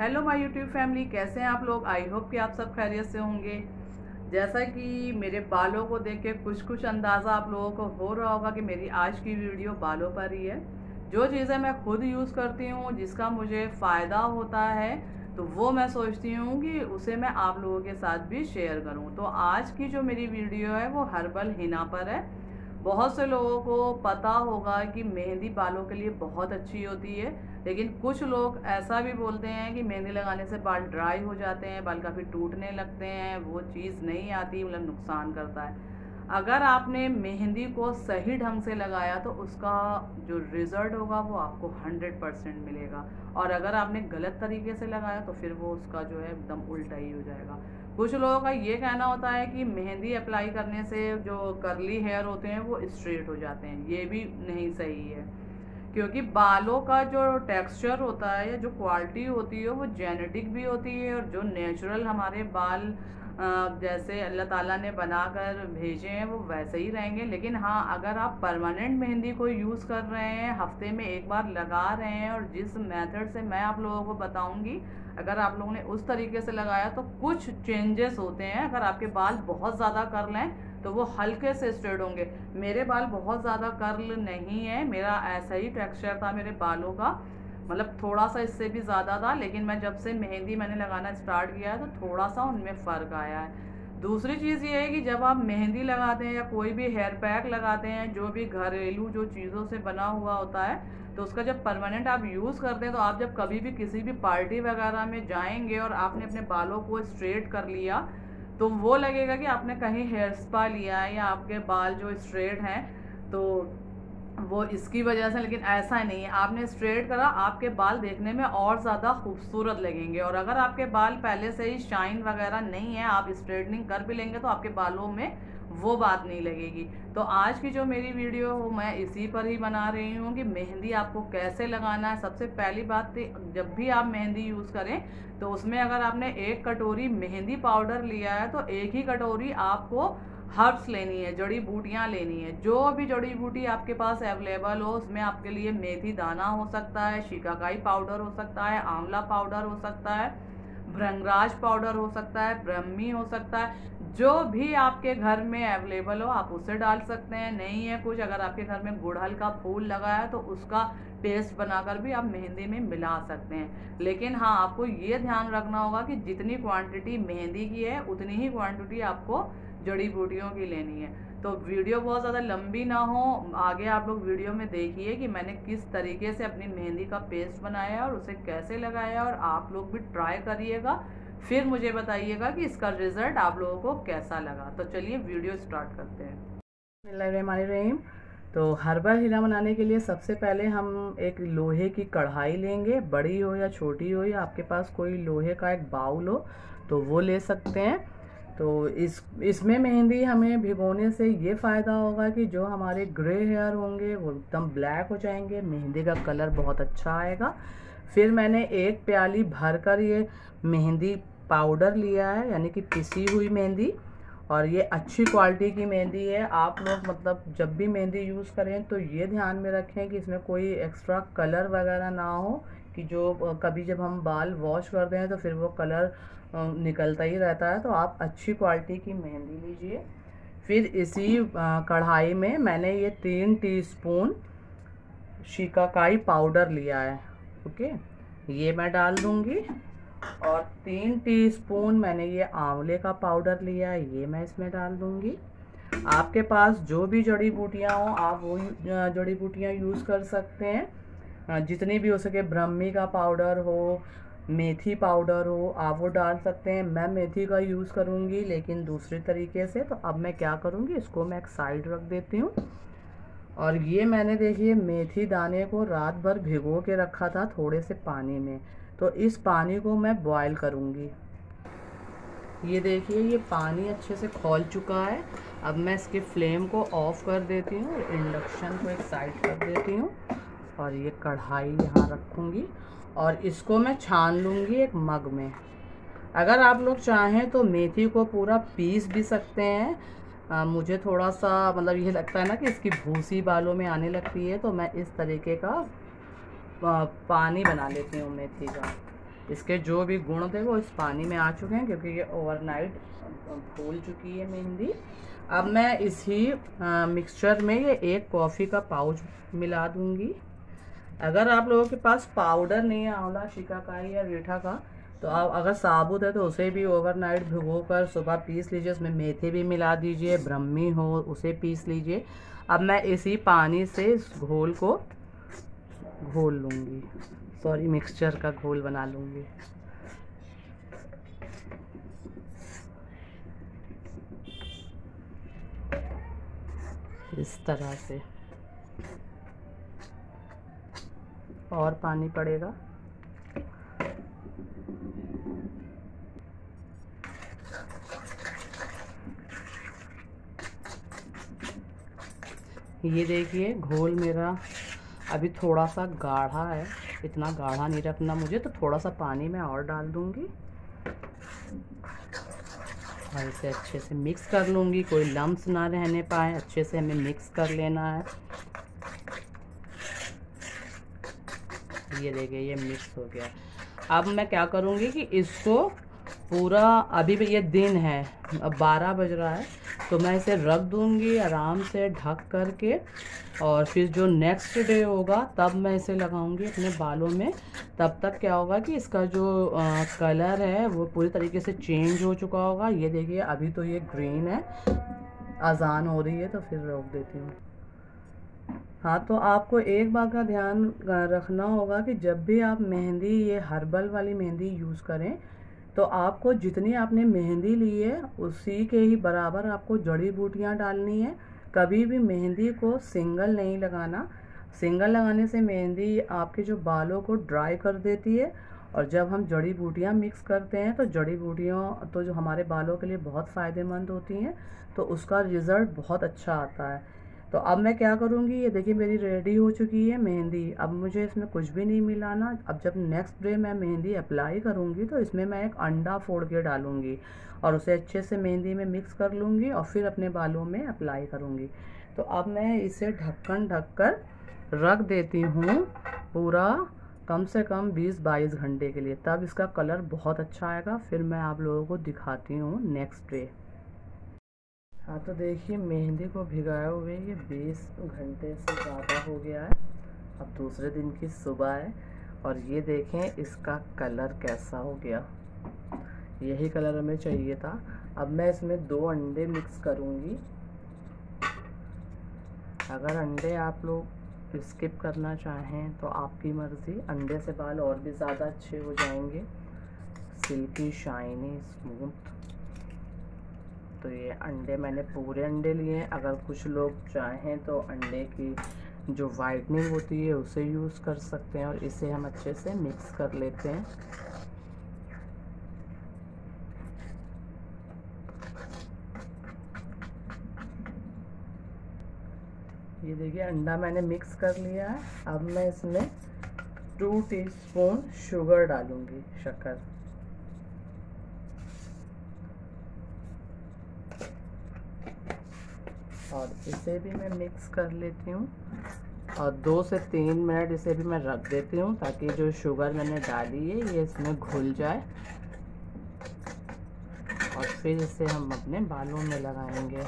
Hello my YouTube family कैसे हैं आप लोग? आई होप कि आप सब खैरियत से होंगे। जैसा कि मेरे बालों को देख के कुछ कुछ अंदाज़ा आप लोगों को हो रहा होगा कि मेरी आज की वीडियो बालों पर ही है। जो चीज़ें मैं खुद यूज़ करती हूँ, जिसका मुझे फ़ायदा होता है तो वो मैं सोचती हूँ कि उसे मैं आप लोगों के साथ भी शेयर करूँ। तो आज की जो मेरी वीडियो है, वो हर्बल हिना पर है। बहुत से लोगों को पता होगा कि मेहंदी बालों के लिए बहुत अच्छी होती है। लेकिन कुछ लोग ऐसा भी बोलते हैं कि मेहंदी लगाने से बाल ड्राई हो जाते हैं, बाल काफ़ी टूटने लगते हैं, वो चीज़ नहीं आती मतलब नुकसान करता है। अगर आपने मेहंदी को सही ढंग से लगाया तो उसका जो रिज़ल्ट होगा वो आपको हंड्रेड परसेंट मिलेगा। और अगर आपने गलत तरीके से लगाया तो फिर वो उसका जो है एकदम उल्टा ही हो जाएगा। कुछ लोगों का ये कहना होता है कि मेहंदी अप्लाई करने से जो करली हेयर होते हैं वो स्ट्रेट हो जाते हैं, ये भी नहीं सही है। क्योंकि बालों का जो टेक्सचर होता है या जो क्वालिटी होती है, वो जेनेटिक भी होती है और जो नेचुरल हमारे बाल जैसे अल्लाह ताला ने बनाकर भेजे हैं, वो वैसे ही रहेंगे। लेकिन हाँ अगर आप परमानेंट मेहंदी को यूज़ कर रहे हैं, हफ़्ते में एक बार लगा रहे हैं और जिस मेथड से मैं आप लोगों को बताऊँगी, अगर आप लोगों ने उस तरीके से लगाया तो कुछ चेंजेस होते हैं। अगर आपके बाल बहुत ज़्यादा कर लें तो वो हल्के से स्ट्रेट होंगे। मेरे बाल बहुत ज़्यादा कर्ल नहीं है, मेरा ऐसा ही टेक्सचर था मेरे बालों का। मतलब थोड़ा सा इससे भी ज़्यादा था, लेकिन मैं जब से मेहंदी मैंने लगाना स्टार्ट किया है तो थोड़ा सा उनमें फ़र्क आया है। दूसरी चीज़ ये है कि जब आप मेहंदी लगाते हैं या कोई भी हेयर पैक लगाते हैं, जो भी घरेलू जो चीज़ों से बना हुआ होता है तो उसका जब परमानेंट आप यूज़ करते हैं तो आप जब कभी भी किसी भी पार्टी वगैरह में जाएँगे और आपने अपने बालों को स्ट्रेट कर लिया तो वो लगेगा कि आपने कहीं हेयर स्पा लिया है या आपके बाल जो स्ट्रेट हैं तो वो इसकी वजह से, लेकिन ऐसा नहीं है। आपने स्ट्रेट करा, आपके बाल देखने में और ज़्यादा खूबसूरत लगेंगे। और अगर आपके बाल पहले से ही शाइन वगैरह नहीं है, आप स्ट्रेटनिंग कर भी लेंगे तो आपके बालों में वो बात नहीं लगेगी। तो आज की जो मेरी वीडियो हो मैं इसी पर ही बना रही हूँ कि मेहंदी आपको कैसे लगाना है। सबसे पहली बात तो जब भी आप मेहंदी यूज़ करें तो उसमें अगर आपने एक कटोरी मेहंदी पाउडर लिया है तो एक ही कटोरी आपको हर्ब्स लेनी है, जड़ी बूटियाँ लेनी है। जो भी जड़ी बूटी आपके पास अवेलेबल हो, उसमें आपके लिए मेथी दाना हो सकता है, शिकाकाई पाउडर हो सकता है, आंवला पाउडर हो सकता है भ्रंगराज पाउडर हो सकता है, ब्रह्मी हो सकता है। जो भी आपके घर में अवेलेबल हो, आप उसे डाल सकते हैं। नहीं है कुछ, अगर आपके घर में गुड़हल का फूल लगा है तो उसका पेस्ट बनाकर भी आप मेहंदी में मिला सकते हैं। लेकिन हाँ आपको ये ध्यान रखना होगा कि जितनी क्वांटिटी मेहंदी की है, उतनी ही क्वांटिटी आपको जड़ी बूटियों की लेनी है। तो वीडियो बहुत ज़्यादा लंबी ना हो। आगे आप लोग वीडियो में देखिए कि मैंने किस तरीके से अपनी मेहंदी का पेस्ट बनाया है और उसे कैसे लगाया और आप लोग भी ट्राई करिएगा। फिर मुझे बताइएगा कि इसका रिज़ल्ट आप लोगों को कैसा लगा। तो चलिए वीडियो स्टार्ट करते हैं। रहीम तो हर्बल हीरा बनाने के लिए सबसे पहले हम एक लोहे की कढ़ाई लेंगे। बड़ी हो या छोटी हो, या आपके पास कोई लोहे का एक बाउल हो तो वो ले सकते हैं। तो इस, इसमें मेहंदी हमें भिगोने से ये फ़ायदा होगा कि जो हमारे ग्रे हेयर होंगे वो एकदम ब्लैक हो जाएँगे। मेहंदी का कलर बहुत अच्छा आएगा। फिर मैंने एक प्याली भर कर ये मेहंदी पाउडर लिया है, यानी कि पिसी हुई मेहंदी। और ये अच्छी क्वालिटी की मेहंदी है। आप लोग मतलब जब भी मेहंदी यूज़ करें तो ये ध्यान में रखें कि इसमें कोई एक्स्ट्रा कलर वगैरह ना हो, कि जो कभी जब हम बाल वॉश करते हैं तो फिर वो कलर निकलता ही रहता है। तो आप अच्छी क्वालिटी की मेहंदी लीजिए। फिर इसी कढ़ाई में मैंने ये तीन टीस्पून शिकाकाई पाउडर लिया है। ओके? ये मैं डाल दूँगी और तीन टीस्पून मैंने ये आंवले का पाउडर लिया है, ये मैं इसमें डाल दूँगी। आपके पास जो भी जड़ी बूटियाँ हों, आप वो जड़ी बूटियाँ यूज़ कर सकते हैं। जितनी भी हो सके ब्रह्मी का पाउडर हो, मेथी पाउडर हो, आप वो डाल सकते हैं। मैं मेथी का यूज़ करूँगी, लेकिन दूसरे तरीके से तो अब मैं क्या करूँगी, इसको मैं एक साइड रख देती हूँ। और ये मैंने देखिए मेथी दाने को रात भर भिगो के रखा था थोड़े से पानी में। तो इस पानी को मैं बॉयल करूँगी। ये देखिए, ये पानी अच्छे से खोल चुका है। अब मैं इसके फ्लेम को ऑफ़ कर देती हूँ इंडक्शन को एक साइड कर देती हूँ और ये कढ़ाई यहाँ रखूँगी और इसको मैं छान लूँगी एक मग में। अगर आप लोग चाहें तो मेथी को पूरा पीस भी सकते हैं। आ, मुझे थोड़ा सा मतलब ये लगता है ना कि इसकी भूसी बालों में आने लगती है तो मैं इस तरीके का आ, पानी बना लेती हूँ मेथी का। इसके जो भी गुण थे वो इस पानी में आ चुके हैं क्योंकि ये ओवरनाइट फूल चुकी है मेहंदी। अब मैं इसी मिक्सचर में ये एक कॉफ़ी का पाउच मिला दूँगी। अगर आप लोगों के पास पाउडर नहीं है आंवला शिकाकाई या रीठा का तो आप अगर साबुत है तो उसे भी ओवरनाइट भिगो कर सुबह पीस लीजिए, उसमें मेथी भी मिला दीजिए, ब्रह्मी हो, उसे पीस लीजिए। अब मैं इसी पानी से इस घोल को घोल लूँगी। सॉरी मिक्सचर का घोल बना लूँगी। इस तरह से। और पानी पड़ेगा? ये देखिए, घोल मेरा अभी थोड़ा सा गाढ़ा है। इतना गाढ़ा नहीं रखना मुझे तो थोड़ा सा पानी मैं और डाल दूँगी। और इसे अच्छे से मिक्स कर लूँगी, कोई लम्स ना रहने पाए, अच्छे से हमें मिक्स कर लेना है। ये देखिए, ये मिक्स हो गया। अब मैं क्या करूँगी कि इसको पूरा अभी भी ये दिन है। अब बारह बज रहा है तो मैं इसे रख दूँगी आराम से ढक करके और फिर जो नेक्स्ट डे होगा तब मैं इसे लगाऊँगी अपने बालों में। तब तक क्या होगा कि इसका जो आ, कलर है वो पूरी तरीके से चेंज हो चुका होगा। ये देखिए अभी तो ये ग्रीन है। अजान हो रही है तो फिर रोक देती हूँ। हाँ तो आपको एक बात का ध्यान रखना होगा कि जब भी आप मेहंदी ये हर्बल वाली मेहंदी यूज़ करें तो आपको जितनी आपने मेहंदी ली है, उसी के ही बराबर आपको जड़ी बूटियाँ डालनी है। कभी भी मेहंदी को सिंगल नहीं लगाना। सिंगल लगाने से मेहंदी आपके जो बालों को ड्राई कर देती है और जब हम जड़ी बूटियाँ मिक्स करते हैं तो जड़ी बूटियों तो जो हमारे बालों के लिए बहुत फ़ायदेमंद होती हैं तो उसका रिज़ल्ट बहुत अच्छा आता है। तो अब मैं क्या करूँगी? ये देखिए मेरी रेडी हो चुकी है मेहंदी। अब मुझे इसमें कुछ भी नहीं मिलाना। अब जब नेक्स्ट डे मैं मेहंदी अप्लाई करूँगी तो इसमें मैं एक अंडा फोड़ के डालूँगी और उसे अच्छे से मेहंदी में मिक्स कर लूँगी और फिर अपने बालों में अप्लाई करूँगी। तो अब मैं इसे ढक्कन ढक कर रख देती हूँ पूरा कम से कम 20-22 घंटे के लिए। तब इसका कलर बहुत अच्छा आएगा। फिर मैं आप लोगों को दिखाती हूँ नेक्स्ट डे हाँ तो देखिए, मेहंदी को भिगाए हुए ये बीस घंटे से ज़्यादा हो गया है। अब दूसरे दिन की सुबह है और ये देखें, इसका कलर कैसा हो गया। यही कलर हमें चाहिए था। अब मैं इसमें दो अंडे मिक्स करूँगी। अगर अंडे आप लोग स्किप करना चाहें तो आपकी मर्ज़ी। अंडे से बाल और भी ज़्यादा अच्छे हो जाएँगे। Silky, shiny, smooth. तो ये अंडे मैंने पूरे अंडे लिए हैं। अगर कुछ लोग चाहें तो अंडे की जो वाइटनिंग होती है, उसे यूज़ कर सकते हैं और इसे हम अच्छे से मिक्स कर लेते हैं। ये देखिए, अंडा मैंने मिक्स कर लिया है। अब मैं इसमें टू टीस्पून शुगर डालूँगी, शक्कर। और इसे भी मैं मिक्स कर लेती हूँ। और दो से तीन मिनट इसे भी मैं रख देती हूँ ताकि जो शुगर मैंने डाली है, ये इसमें घुल जाए। और फिर इसे हम अपने बालों में लगाएँगे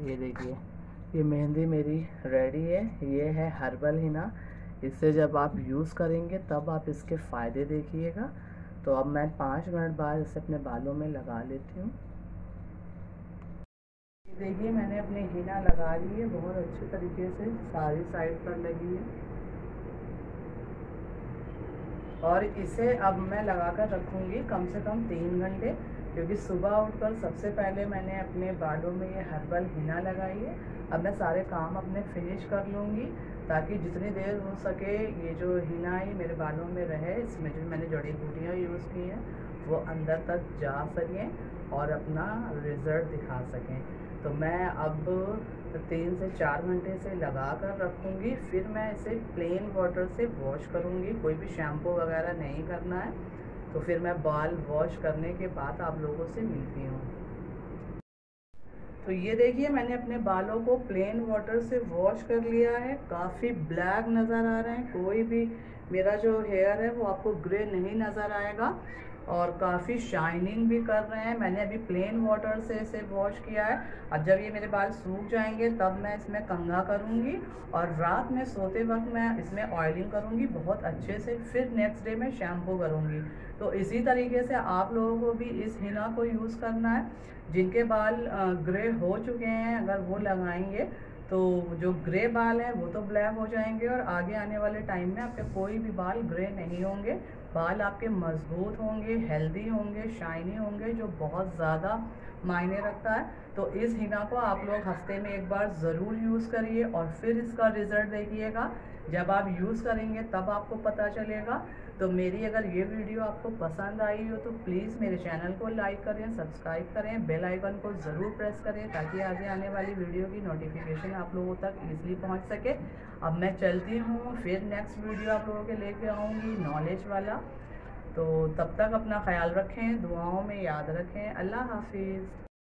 ये देखिए ये मेहंदी मेरी रेडी है, ये है हर्बल हिना इसे जब आप यूज़ करेंगे, तब आप इसके फ़ायदे देखिएगा। तो अब मैं पाँच मिनट बाद इसे अपने बालों में लगा लेती हूँ। देखिए, मैंने अपनी हिना लगा ली है, बहुत अच्छे तरीके से। सारी साइड पर लगी है। और इसे अब मैं लगा कर रखूँगी कम से कम तीन घंटे। क्योंकि सुबह उठकर सबसे पहले मैंने अपने बालों में ये हर्बल हिना लगाई है। अब मैं सारे काम अपने फिनिश कर लूँगी ताकि जितनी देर हो सके ये जो हिना है मेरे बालों में रहे, इसमें जो मैंने जड़ी बूटियाँ यूज़ की हैं, वो अंदर तक जा सकें और अपना रिज़ल्ट दिखा सकें। तो मैं अब तीन से चार घंटे से लगा कर रखूँगी, फिर मैं इसे प्लेन वाटर से वॉश करूँगी। कोई भी शैम्पू वगैरह नहीं करना है। तो फिर मैं बाल वॉश करने के बाद आप लोगों से मिलती हूँ। तो ये देखिए, मैंने अपने बालों को प्लेन वाटर से वॉश कर लिया है। काफ़ी ब्लैक नज़र आ रहे हैं। कोई भी मेरा जो हेयर है, वो आपको ग्रे नहीं नज़र आएगा। और काफ़ी शाइनिंग भी कर रहे हैं। मैंने अभी प्लेन वाटर से इसे वॉश किया है। अब जब ये मेरे बाल सूख जाएँगे, तब मैं इसमें कंघा करूँगी और रात में सोते वक्त मैं इसमें ऑयलिंग करूँगी, बहुत अच्छे से। फिर नेक्स्ट डे में शैम्पू करूँगी। तो इसी तरीके से आप लोगों को भी इस हिना को यूज़ करना है। जिनके बाल ग्रे हो चुके हैं, अगर वो लगाएँगे तो जो ग्रे बाल हैं, वो तो ब्लैक हो जाएँगे और आगे आने वाले टाइम में आपके कोई भी बाल ग्रे नहीं होंगे। बाल आपके मज़बूत होंगे हेल्दी होंगे शाइनी होंगे, जो बहुत ज़्यादा मायने रखता है। तो इस हिना को आप लोग हफ़्ते में एक बार ज़रूर यूज़ करिए और फिर इसका रिज़ल्ट देखिएगा। जब आप यूज़ करेंगे, तब आपको पता चलेगा तो मेरी अगर ये वीडियो आपको पसंद आई हो तो प्लीज़ मेरे चैनल को लाइक करें, सब्सक्राइब करें, बेल आइकन को ज़रूर प्रेस करें ताकि आगे आने वाली वीडियो की नोटिफिकेशन आप लोगों तक ईजिली पहुँच सके। अब मैं चलती हूँ, फिर नेक्स्ट वीडियो आप लोगों के लेके आऊँगी नॉलेज वाला। तो तब तक अपना ख्याल रखें, दुआओं में याद रखें। अल्लाह हाफिज़।